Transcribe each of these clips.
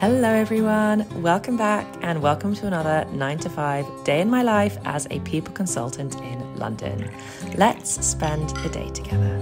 Hello, everyone. Welcome back and welcome to another 9 to 5 day in my life as a people consultant in London. Let's spend the day together.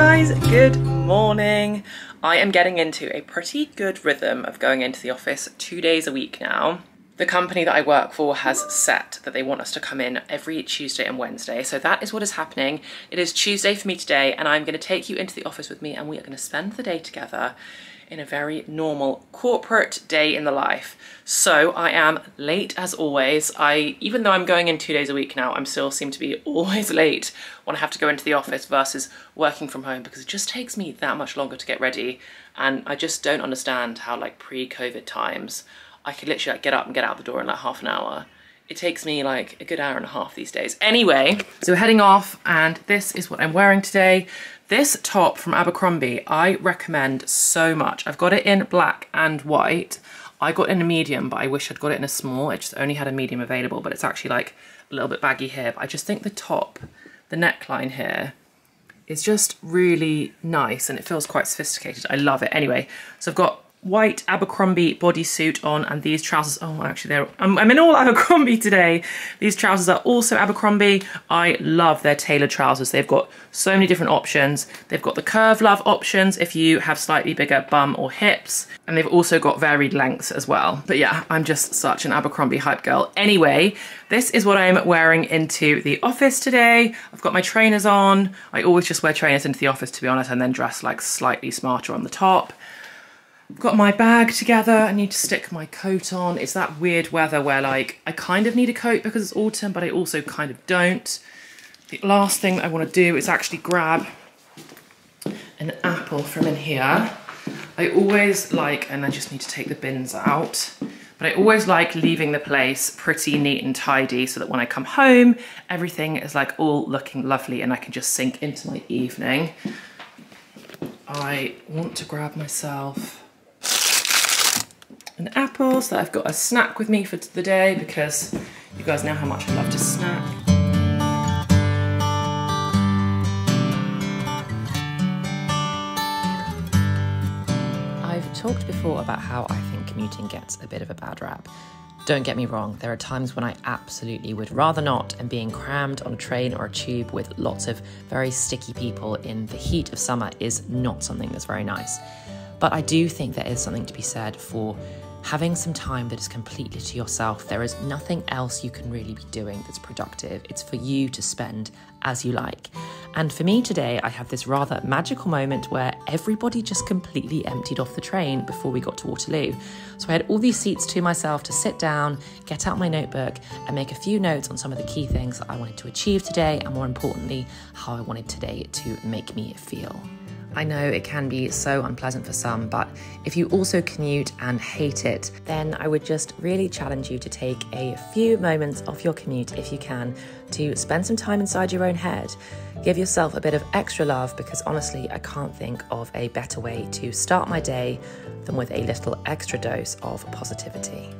Guys. Good morning. I am getting into a pretty good rhythm of going into the office two days a week now. The company that I work for has set that they want us to come in every Tuesday and Wednesday. So that is what is happening. It is Tuesday for me today, and I'm going to take you into the office with me, and we are going to spend the day together in a very normal corporate day in the life. So I am late as always. I even though I'm going in two days a week now, I'm still seem to be always late when I have to go into the office versus working from home because it just takes me that much longer to get ready. And I just don't understand how like pre-COVID times I could literally like get up and get out the door in like half an hour. It takes me like a good hour and a half these days. Anyway, so we're heading off and this is what I'm wearing today. This top from Abercrombie, I recommend so much. I've got it in black and white. I got in a medium, but I wish I'd got it in a small. It just only had a medium available, but it's actually like a little bit baggy here. But I just think the top, the neckline here, is just really nice and it feels quite sophisticated. I love it. Anyway, so I've got white Abercrombie bodysuit on and these trousers, oh actually they're, I'm, I'm in all Abercrombie today. These trousers are also Abercrombie. I love their tailored trousers. They've got so many different options. They've got the curve love options if you have slightly bigger bum or hips. And they've also got varied lengths as well. But yeah, I'm just such an Abercrombie hype girl. Anyway, this is what I'm wearing into the office today. I've got my trainers on. I always just wear trainers into the office to be honest and then dress like slightly smarter on the top. Got my bag together. I need to stick my coat on. It's that weird weather where like I kind of need a coat because it's autumn, but I also kind of don't. The last thing I want to do is actually grab an apple from in here. I always like, and I just need to take the bins out, but I always like leaving the place pretty neat and tidy so that when I come home, everything is like all looking lovely and I can just sink into my evening. I want to grab myself an apple so I've got a snack with me for the day because you guys know how much I love to snack. I've talked before about how I think commuting gets a bit of a bad rap. Don't get me wrong, there are times when I absolutely would rather not, and being crammed on a train or a tube with lots of very sticky people in the heat of summer is not something that's very nice. But I do think there is something to be said for having some time that is completely to yourself. There is nothing else you can really be doing that's productive. It's for you to spend as you like. And for me today, I have this rather magical moment where everybody just completely emptied off the train before we got to Waterloo. So I had all these seats to myself to sit down, get out my notebook, and make a few notes on some of the key things that I wanted to achieve today, and more importantly, how I wanted today to make me feel. I know it can be so unpleasant for some, but if you also commute and hate it, then I would just really challenge you to take a few moments off your commute if you can to spend some time inside your own head. Give yourself a bit of extra love because honestly, I can't think of a better way to start my day than with a little extra dose of positivity.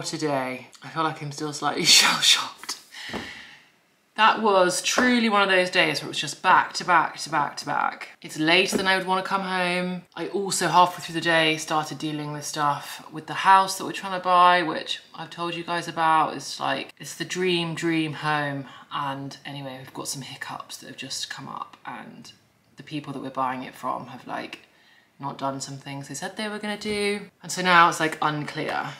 What a day. I feel like I'm still slightly shell shocked. That was truly one of those days where it was just back to back to back to back. It's later than I would want to come home. I also halfway through the day started dealing with stuff with the house that we're trying to buy, which I've told you guys about. It's like, it's the dream, dream home. And anyway, we've got some hiccups that have just come up and the people that we're buying it from have like not done some things they said they were gonna do. And so now it's like unclear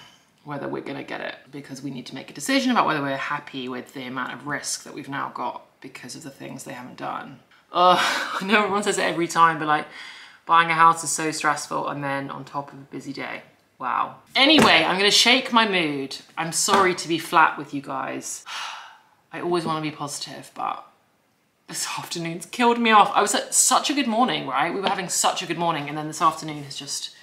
whether we're gonna get it because we need to make a decision about whether we're happy with the amount of risk that we've now got because of the things they haven't done. Oh, I know everyone says it every time, but like buying a house is so stressful and then on top of a busy day. Wow. Anyway, I'm gonna shake my mood. I'm sorry to be flat with you guys. I always wanna be positive, but this afternoon's killed me off. I was at such a good morning, right? We were having such a good morning and then this afternoon has just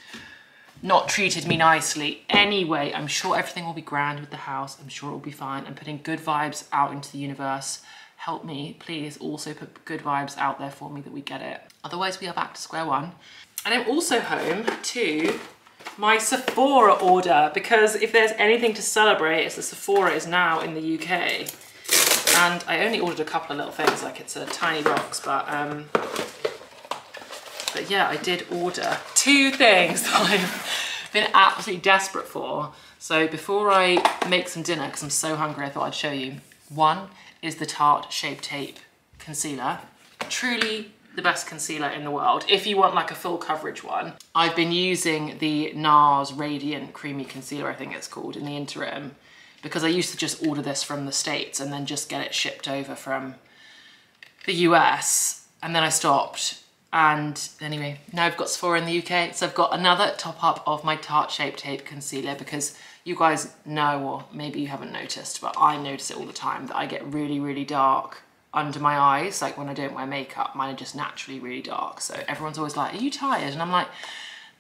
not treated me nicely. Anyway, I'm sure everything will be grand with the house. I'm sure it will be fine. I'm putting good vibes out into the universe. Help me, please also put good vibes out there for me that we get it. Otherwise we are back to square one. And I'm also home to my Sephora order because if there's anything to celebrate, it's that Sephora is now in the UK. And I only ordered a couple of little things, like it's a tiny box, but um, but yeah, I did order two things that I've been absolutely desperate for. So before I make some dinner, because I'm so hungry, I thought I'd show you. One is the Tarte Shape Tape Concealer. Truly the best concealer in the world. If you want like a full coverage one, I've been using the NARS Radiant Creamy Concealer, I think it's called, in the interim, because I used to just order this from the States and then just get it shipped over from the US. And then I stopped. And anyway, now I've got Sephora in the UK. So I've got another top up of my Tarte Shape Tape Concealer because you guys know, or maybe you haven't noticed, but I notice it all the time that I get really, really dark under my eyes, like when I don't wear makeup, mine are just naturally really dark. So everyone's always like, are you tired? And I'm like,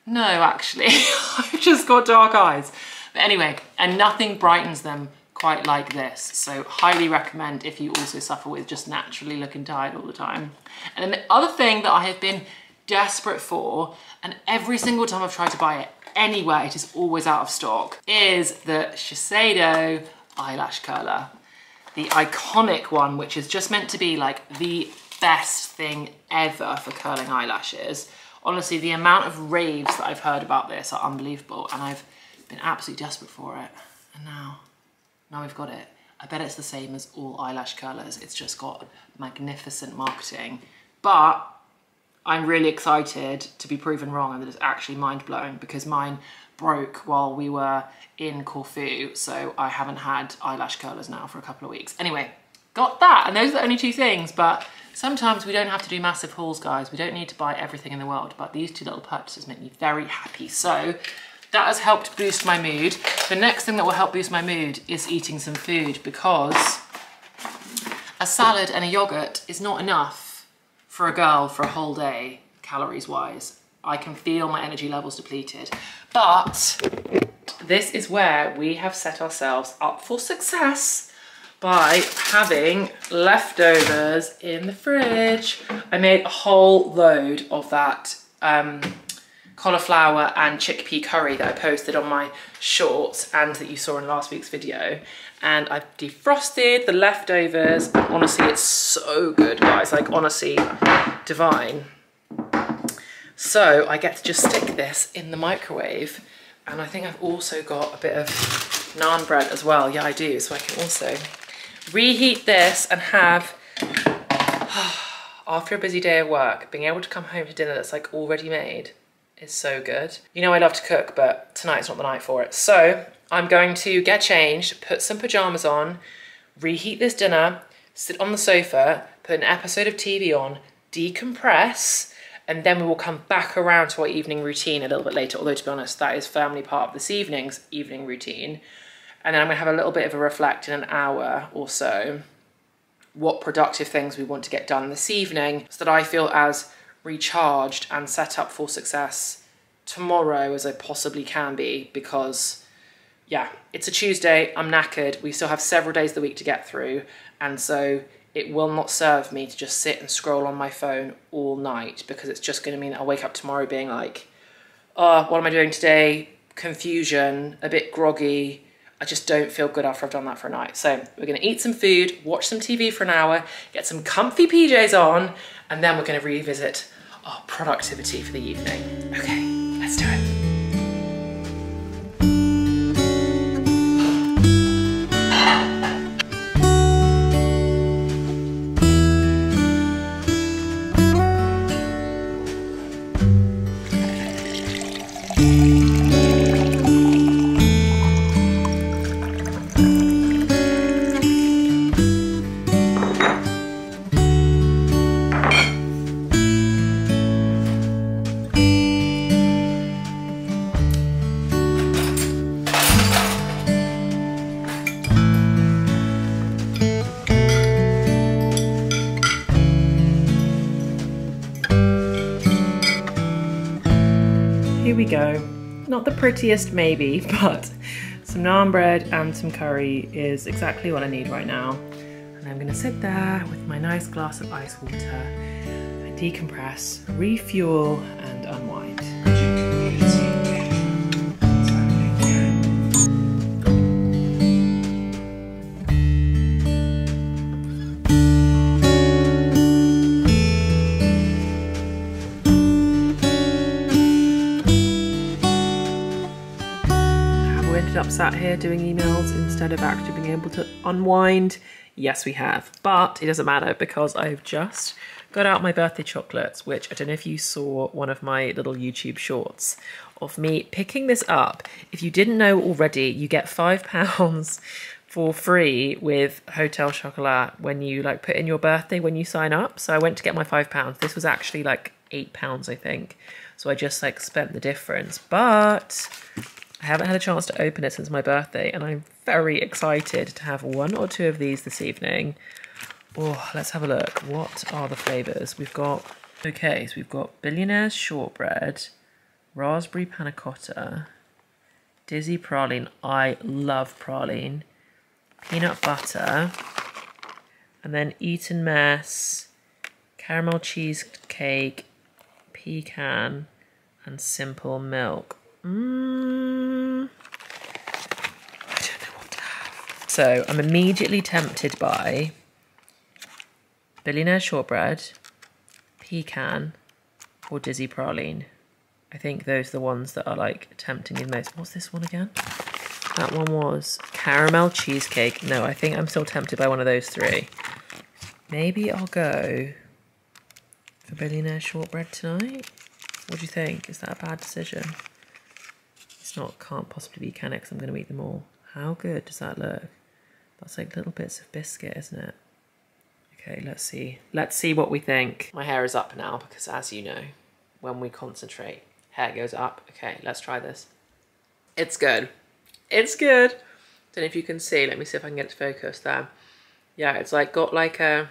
no, actually, I've just got dark eyes. But anyway, and nothing brightens them quite like this. So highly recommend if you also suffer with just naturally looking tired all the time. And then the other thing that I have been desperate for, and every single time I've tried to buy it anywhere, it is always out of stock, is the Shiseido eyelash curler the iconic one, which is just meant to be like the best thing ever for curling eyelashes. Honestly, the amount of raves that I've heard about this are unbelievable and I've been absolutely desperate for it. And now, now we've got it. I bet it's the same as all eyelash curlers. It's just got magnificent marketing. But I'm really excited to be proven wrong and that it's actually mind-blowing because mine broke while we were in Corfu, so I haven't had eyelash curlers now for a couple of weeks. Anyway, got that, and those are the only two things, but sometimes we don't have to do massive hauls, guys. We don't need to buy everything in the world, but these two little purchases make me very happy. So that has helped boost my mood. The next thing that will help boost my mood is eating some food because a salad and a yogurt is not enough for a girl for a whole day, calories wise. I can feel my energy levels depleted. But this is where we have set ourselves up for success by having leftovers in the fridge. I made a whole load of that um, cauliflower and chickpea curry that I posted on my shorts and that you saw in last week's video. And I've defrosted the leftovers. Honestly, it's so good, guys. Like, honestly, divine. So I get to just stick this in the microwave and I think I've also got a bit of naan bread as well. Yeah, I do. So I can also reheat this and have, after a busy day of work, being able to come home to dinner that's like already made is so good. You know I love to cook, but tonight's not the night for it. So I'm going to get changed, put some pajamas on, reheat this dinner, sit on the sofa, put an episode of TV on, decompress, and then we will come back around to our evening routine a little bit later, although to be honest, that is firmly part of this evening's evening routine. And then I'm gonna have a little bit of a reflect in an hour or so, what productive things we want to get done this evening so that I feel as recharged and set up for success tomorrow as I possibly can be because yeah, it's a Tuesday, I'm knackered, we still have several days of the week to get through and so it will not serve me to just sit and scroll on my phone all night because it's just going to mean I'll wake up tomorrow being like, oh, what am I doing today? Confusion, a bit groggy. I just don't feel good after I've done that for a night. So we're going to eat some food, watch some TV for an hour, get some comfy PJs on, and then we're going to revisit our productivity for the evening. Okay, let's do it. Not the prettiest maybe, but some naan bread and some curry is exactly what I need right now. And I'm gonna sit there with my nice glass of ice water and decompress, refuel sat here doing emails instead of actually being able to unwind? Yes, we have. But it doesn't matter because I've just got out my birthday chocolates, which I don't know if you saw one of my little YouTube shorts of me picking this up. If you didn't know already, you get five pounds for free with Hotel Chocolat when you like put in your birthday when you sign up. So I went to get my five pounds. This was actually like eight pounds, I think. So I just like spent the difference. But I haven't had a chance to open it since my birthday, and I'm very excited to have one or two of these this evening. Oh, let's have a look. What are the flavours? We've got, okay, so we've got Billionaire's Shortbread, Raspberry Panna Cotta, Dizzy Praline. I love praline. Peanut butter, and then Eton Mess, caramel cheesecake, pecan, and simple milk. Mm, I don't know what to have. So I'm immediately tempted by Billionaire Shortbread, Pecan, or Dizzy Praline. I think those are the ones that are like tempting me the most. What's this one again? That one was Caramel Cheesecake. No, I think I'm still tempted by one of those three. Maybe I'll go for Billionaire Shortbread tonight. What do you think? Is that a bad decision? It's not, can't possibly be, can it? Because I'm going to eat them all. How good does that look? That's like little bits of biscuit, isn't it? Okay, let's see. Let's see what we think. My hair is up now because as you know, when we concentrate, hair goes up. Okay, let's try this. It's good. It's good. Don't know if you can see. Let me see if I can get it to focus there. Yeah, it's like got like a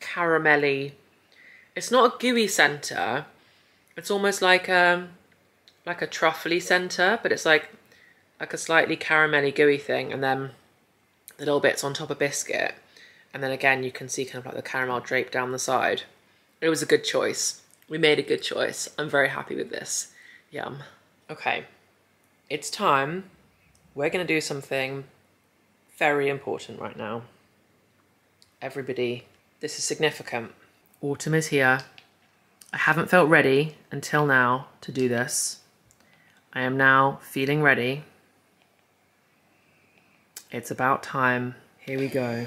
caramelly. It's not a gooey center. It's almost like um like a truffly center, but it's like like a slightly caramelly gooey thing, and then the little bits on top of biscuit. And then again, you can see kind of like the caramel draped down the side. It was a good choice. We made a good choice. I'm very happy with this. Yum. Okay, it's time. We're to do something very important right now. Everybody, this is significant. Autumn is here. I haven't felt ready until now to do this. I am now feeling ready. It's about time. Here we go.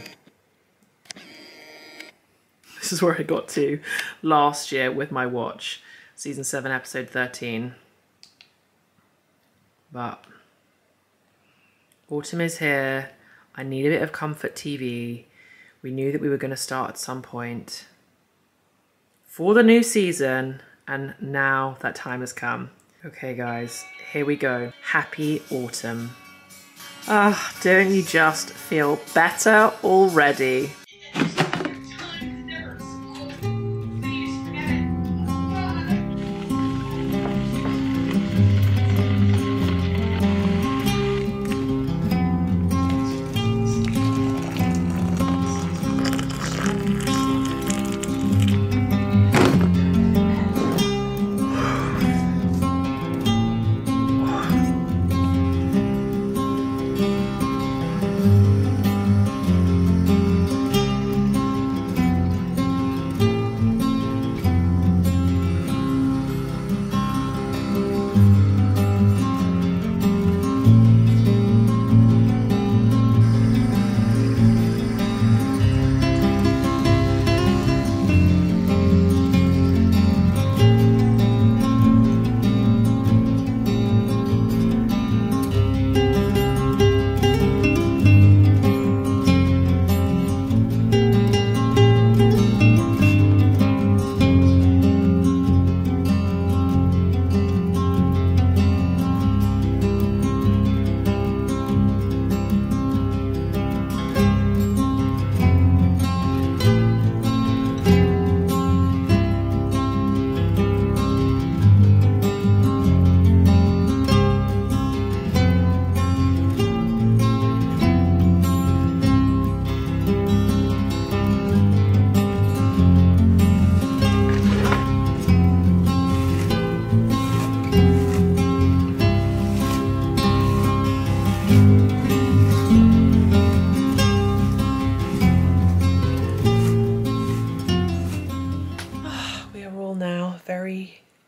This is where I got to last year with my watch. Season 7, episode 13. But autumn is here. I need a bit of comfort TV. We knew that we were going to start at some point for the new season, and now that time has come. Okay guys, here we go. Happy autumn. Ah, don't you just feel better already?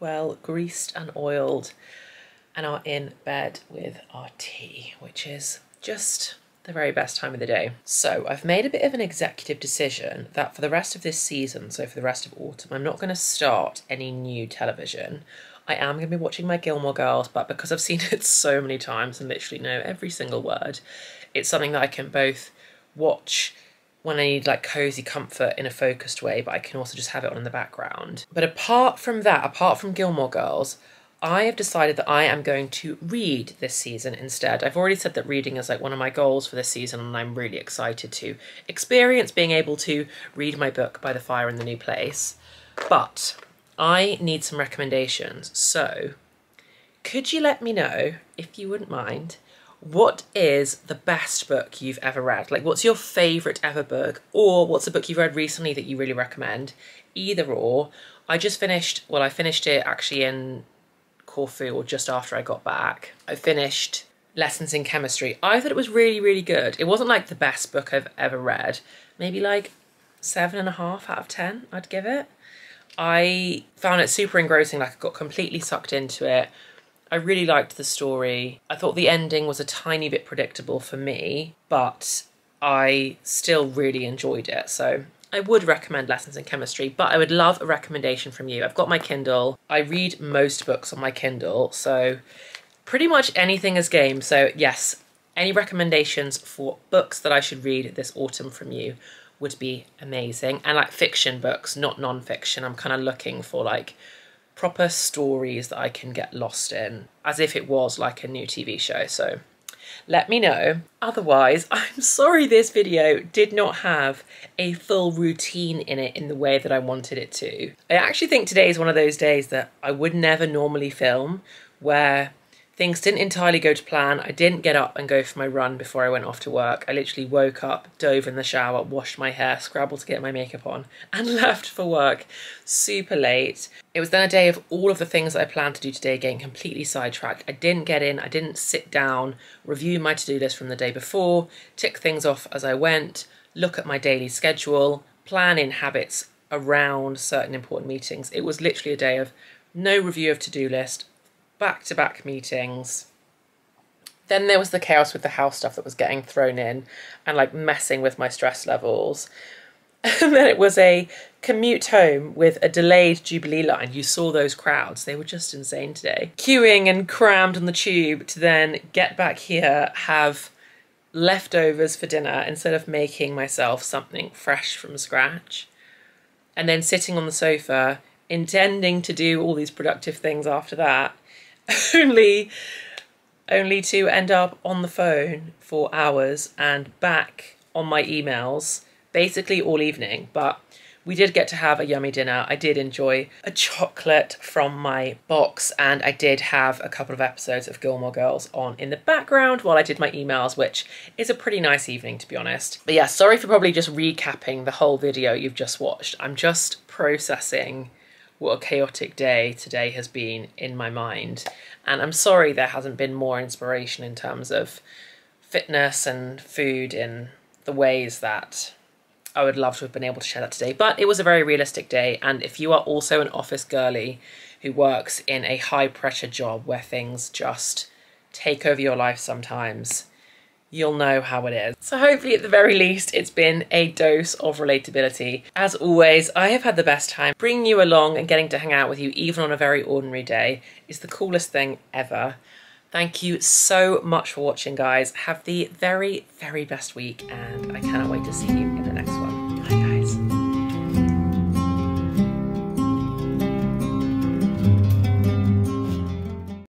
Well greased and oiled and are in bed with our tea, which is just the very best time of the day. So I've made a bit of an executive decision that for the rest of this season, so for the rest of autumn, I'm not going to start any new television. I am going to be watching my Gilmore Girls, but because I've seen it so many times and literally know every single word, it's something that I can both watch when I need like cozy comfort in a focused way, but I can also just have it on in the background. But apart from that, apart from Gilmore Girls, I have decided that I am going to read this season instead. I've already said that reading is like one of my goals for this season, and I'm really excited to experience being able to read my book by the fire in the new place. But I need some recommendations. So, could you let me know, if you wouldn't mind, what is the best book you've ever read? Like, what's your favourite ever book? Or what's a book you've read recently that you really recommend? Either or. I just finished, well, I finished it actually in Corfu or just after I got back. I finished Lessons in Chemistry. I thought it was really, really good. It wasn't like the best book I've ever read. Maybe like seven and a half out of 10, I'd give it. I found it super engrossing, like I got completely sucked into it. I really liked the story. I thought the ending was a tiny bit predictable for me, but I still really enjoyed it. So I would recommend Lessons in Chemistry, but I would love a recommendation from you. I've got my Kindle. I read most books on my Kindle, so pretty much anything is game. So yes, any recommendations for books that I should read this autumn from you would be amazing. And like fiction books, not non-fiction. I'm kind of looking for like proper stories that I can get lost in as if it was like a new TV show. So let me know. Otherwise, I'm sorry this video did not have a full routine in it in the way that I wanted it to. I actually think today is one of those days that I would never normally film where Things didn't entirely go to plan. I didn't get up and go for my run before I went off to work. I literally woke up, dove in the shower, washed my hair, scrabbled to get my makeup on, and left for work super late. It was then a day of all of the things that I planned to do today getting completely sidetracked. I didn't get in, I didn't sit down, review my to do list from the day before, tick things off as I went, look at my daily schedule, plan in habits around certain important meetings. It was literally a day of no review of to do list, back to back meetings. Then there was the chaos with the house stuff that was getting thrown in and like messing with my stress levels. And then it was a commute home with a delayed Jubilee line. You saw those crowds, they were just insane today. Queuing and crammed on the tube to then get back here, have leftovers for dinner instead of making myself something fresh from scratch. And then sitting on the sofa, intending to do all these productive things after that only only to end up on the phone for hours and back on my emails basically all evening but we did get to have a yummy dinner. I did enjoy a chocolate from my box, and I did have a couple of episodes of Gilmore Girls on in the background while I did my emails, which is a pretty nice evening, to be honest. But yeah, sorry for probably just recapping the whole video you've just watched. I'm just processing what a chaotic day today has been in my mind. And I'm sorry there hasn't been more inspiration in terms of fitness and food in the ways that I would love to have been able to share that today. But it was a very realistic day. And if you are also an office girly who works in a high pressure job where things just take over your life sometimes, you'll know how it is. So hopefully at the very least it's been a dose of relatability. As always, I have had the best time. Bringing you along and getting to hang out with you even on a very ordinary day is the coolest thing ever. Thank you so much for watching guys. Have the very, very best week and I cannot wait to see you